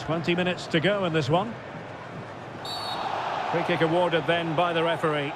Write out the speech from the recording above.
20 minutes to go in this one. Free kick awarded then by the referee.